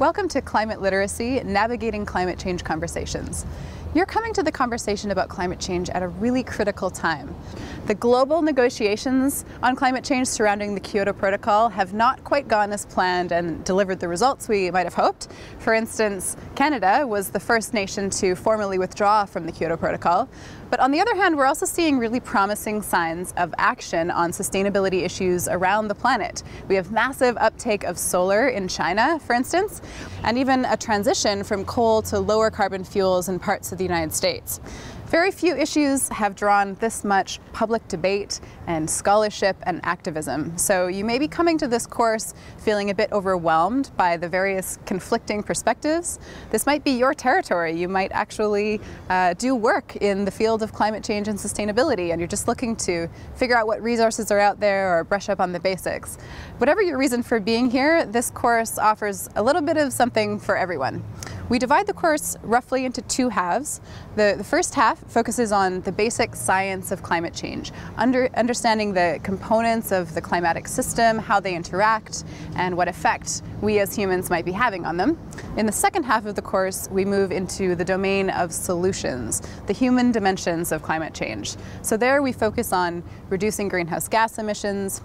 Welcome to Climate Literacy, Navigating Climate Change Conversations. You're coming to the conversation about climate change at a really critical time. The global negotiations on climate change surrounding the Kyoto Protocol have not quite gone as planned and delivered the results we might have hoped. For instance, Canada was the first nation to formally withdraw from the Kyoto Protocol. But on the other hand, we're also seeing really promising signs of action on sustainability issues around the planet. We have massive uptake of solar in China, for instance, and even a transition from coal to lower carbon fuels in parts of the United States. Very few issues have drawn this much public debate and scholarship and activism. So you may be coming to this course feeling a bit overwhelmed by the various conflicting perspectives. This might be your territory. You might actually uh, do work in the field of climate change and sustainability, and you're just looking to figure out what resources are out there or brush up on the basics. Whatever your reason for being here, this course offers a little bit of something for everyone. We divide the course roughly into two halves. The, the first half focuses on the basic science of climate change, under, understanding the components of the climatic system, how they interact, and what effect we as humans might be having on them. In the second half of the course, we move into the domain of solutions, the human dimensions of climate change. So there we focus on reducing greenhouse gas emissions,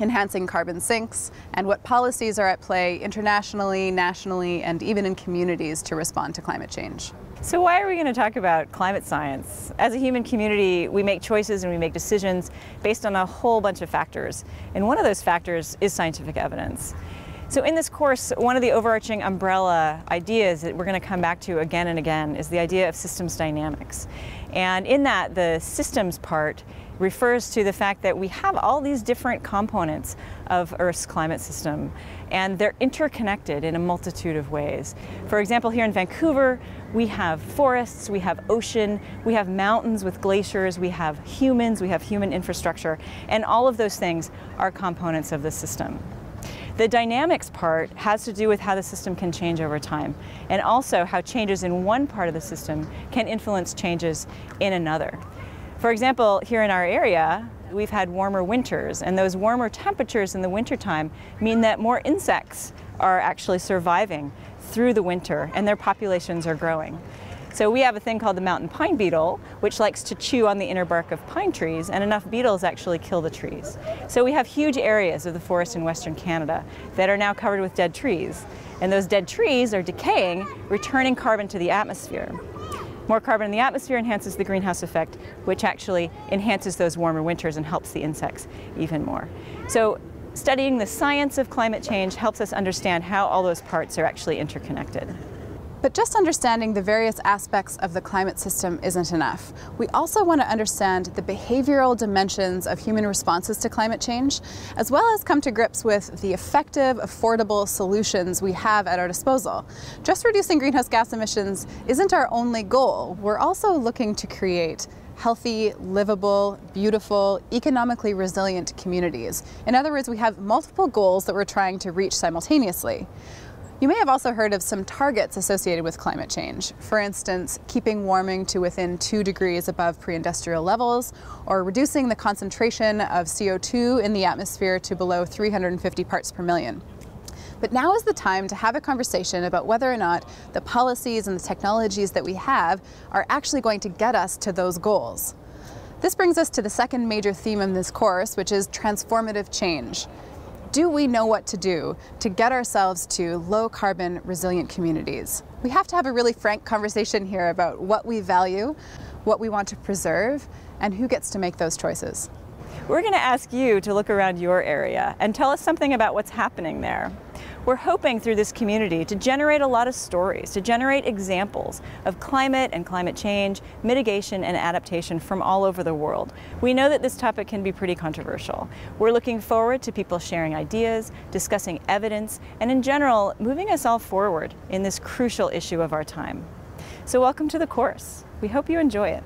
enhancing carbon sinks, and what policies are at play internationally, nationally, and even in communities to respond to climate change. So why are we going to talk about climate science? As a human community, we make choices and we make decisions based on a whole bunch of factors. And one of those factors is scientific evidence. So in this course, one of the overarching umbrella ideas that we're going to come back to again and again is the idea of systems dynamics. And in that, the systems part refers to the fact that we have all these different components of Earth's climate system and they're interconnected in a multitude of ways. For example, here in Vancouver, we have forests, we have ocean, we have mountains with glaciers, we have humans, we have human infrastructure, and all of those things are components of the system. The dynamics part has to do with how the system can change over time, and also how changes in one part of the system can influence changes in another. For example, here in our area, we've had warmer winters, and those warmer temperatures in the wintertime mean that more insects are actually surviving through the winter, and their populations are growing. So we have a thing called the mountain pine beetle, which likes to chew on the inner bark of pine trees, and enough beetles actually kill the trees. So we have huge areas of the forest in Western Canada that are now covered with dead trees. And those dead trees are decaying, returning carbon to the atmosphere. More carbon in the atmosphere enhances the greenhouse effect, which actually enhances those warmer winters and helps the insects even more. So studying the science of climate change helps us understand how all those parts are actually interconnected. But just understanding the various aspects of the climate system isn't enough. We also want to understand the behavioral dimensions of human responses to climate change, as well as come to grips with the effective, affordable solutions we have at our disposal. Just reducing greenhouse gas emissions isn't our only goal. We're also looking to create healthy, livable, beautiful, economically resilient communities. In other words, we have multiple goals that we're trying to reach simultaneously. You may have also heard of some targets associated with climate change. For instance, keeping warming to within 2 degrees above pre-industrial levels, or reducing the concentration of CO2 in the atmosphere to below 350 parts per million. But now is the time to have a conversation about whether or not the policies and the technologies that we have are actually going to get us to those goals. This brings us to the second major theme in this course, which is transformative change do we know what to do to get ourselves to low carbon resilient communities? We have to have a really frank conversation here about what we value, what we want to preserve, and who gets to make those choices. We're going to ask you to look around your area and tell us something about what's happening there. We're hoping through this community to generate a lot of stories, to generate examples of climate and climate change, mitigation and adaptation from all over the world. We know that this topic can be pretty controversial. We're looking forward to people sharing ideas, discussing evidence, and in general, moving us all forward in this crucial issue of our time. So welcome to the course. We hope you enjoy it.